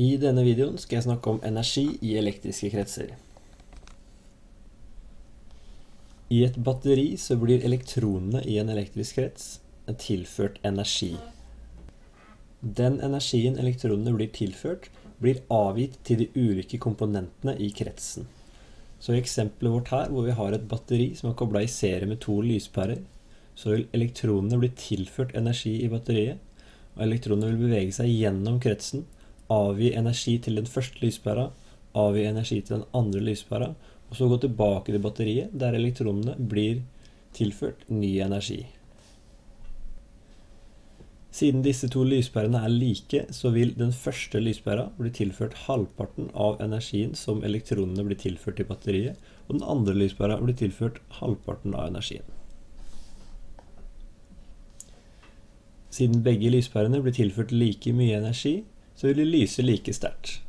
I denne videoen skal jeg snakke om energi i elektriske kretser. I et batteri så blir elektronene i en elektrisk krets tilført energi. Den energien elektronene blir tilført, blir avgitt til de ulike komponentene i kretsen. Så i eksempelet vårt her, hvor vi har et batteri som er koblet i serie med to lyspærer, så vil elektronene bli tilført energi i batteriet, og elektronene vil bevege seg gjennom kretsen, avgi energi til den første lyspæra, avgi energi til den andre lyspæra, og så gå tilbake til batteriet, der elektronene blir tilført ny energi. Siden disse to lyspærene er like, så vil den første lyspæra bli tilført halvparten av energien som elektronene blir tilført til batteriet, og den andre lyspæra blir tilført halvparten av energien. Siden begge lyspærene blir tilført like mye energi, så vil de lyse like sterkt.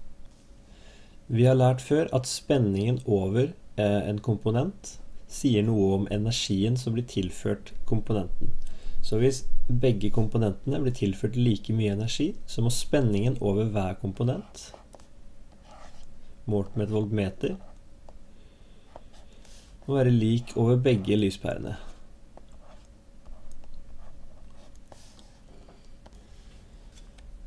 Vi har lært før at spenningen over eh, en komponent sier noe om energien som blir tilført komponenten. Så hvis begge komponentene blir tilført like mye energi, så må spenningen over hver komponent, målt med et voltmeter, må være lik over begge lyspærene.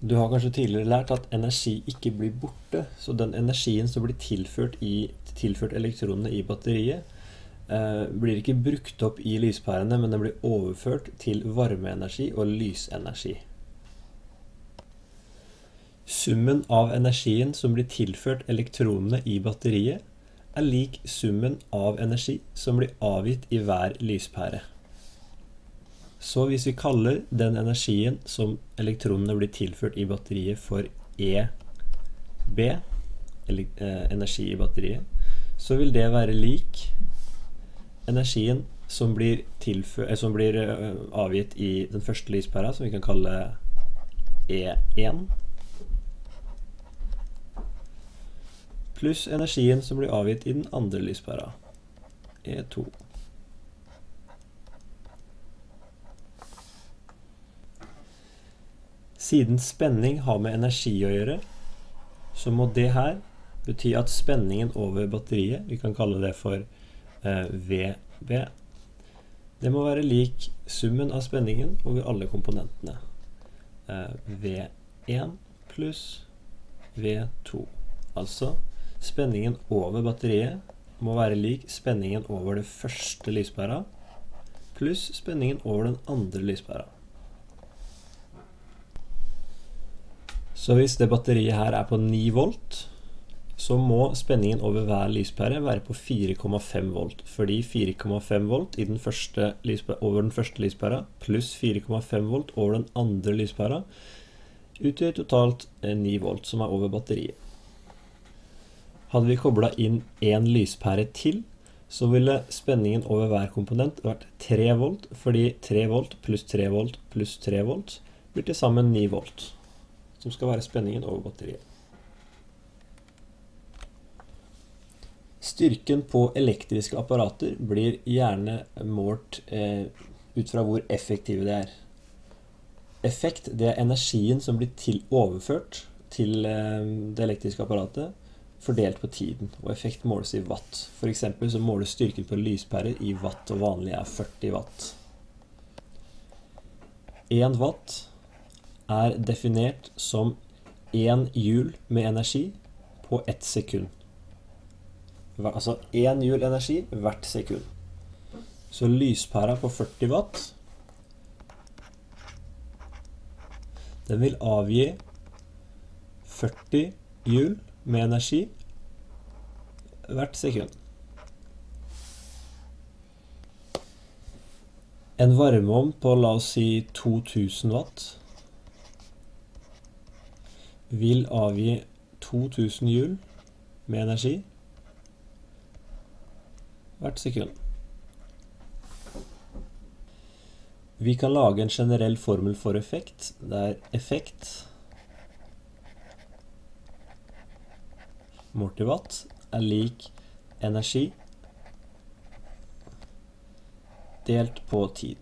Du har kanskje tidligere lært at energi ikke blir borte, så den energien som blir tilført, i, tilført elektronene i batteriet, eh, blir ikke brukt opp i lyspærene, men den blir overført til varmeenergi og lysenergi. Summen av energien som blir tilført elektronene i batteriet, er lik summen av energi som blir avgitt i hver lyspære. Så hvis vi kaller den energien som elektronene blir tilført i batteriet for EB, eh, energi i batteriet, så vil det være lik energien som blir, eh, som blir eh, avgitt i den første lyspæra, som vi kan kalle E1, pluss energien som blir avgitt i den andre lyspæra, E2. Siden spenning har med energi å gjøre, så må det her bety at spenningen over batteriet, vi kan kalle det for eh, VB, det må være lik summen av spenningen over alle komponentene. Eh, V1 pluss V2. Altså spenningen over batteriet må være lik spenningen over det første lyspæra pluss spenningen over den andre lyspæra. Så hvis det batteriet her er på 9 volt, så må spenningen over hver lyspære være på 4,5 volt. Fordi 4,5 volt den over den første lyspæra pluss 4,5 volt over den andre lyspæra utgjør totalt 9 volt, som er over batteriet. Hadde vi kobla inn én lyspære til, så ville spenningen over hver komponent vært 3 volt, fordi 3 volt pluss 3 volt pluss 3 volt blir til sammen 9 volt som skal være spenningen over batteriet. Styrken på elektriske apparater blir gjerne målt eh, ut fra hvor effektive de er. Effekt det er energien som blir til overført til eh, det elektriske apparatet fordelt på tiden, og effekt måles i watt. F.eks. så måles styrken på lyspærer i watt, og vanlig er 40 watt. 1 watt er definert som én hjul med energi på ett sekund. Altså én hjul energi hvert sekund. Så lyspæra på 40 watt Den vil avgi 40 hjul med energi hvert sekund. En varmeovn på la oss si 2000 watt vil avgi 2000 hjul med energi hvert sekund. Vi kan lage en generell formel for effekt, der effekt målt i watt er lik energi delt på tid.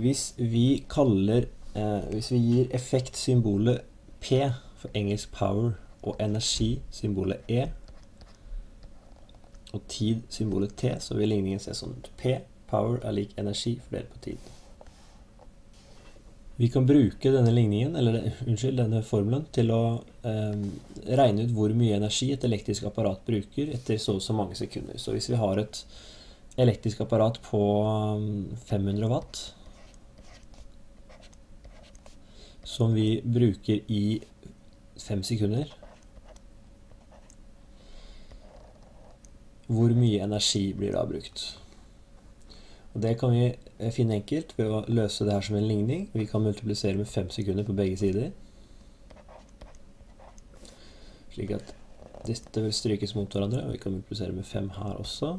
Hvis vi kaller eh, hvis vi gir effekt symbolet P for engelsk power og energi symbolet E og tid symbolet T, så vil ligningen se sånn ut. P, power, er lik energi fordelt på tid. Vi kan bruke denne ligningen, eller unnskyld, denne formelen til å eh, regne ut hvor mye energi et elektrisk apparat bruker etter så og så mange sekunder. Så hvis vi har et elektrisk apparat på 500 watt som vi bruker i fem sekunder Hvor mye energi blir da brukt? Og Det kan vi eh, finne enkelt ved å løse det her som en ligning. Vi kan multiplisere med fem sekunder på begge sider. Slik at dette vil strykes mot hverandre, og vi kan multiplisere med fem her også.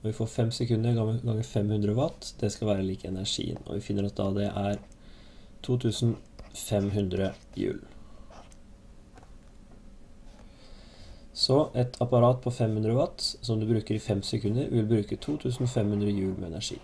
Og vi får fem sekunder ganger 500 watt. Det skal være lik energien. Og vi finner at da det er 2500 hjul. Så et apparat på 500 watt som du bruker i 5 sekunder, vil bruke 2500 hjul med energi.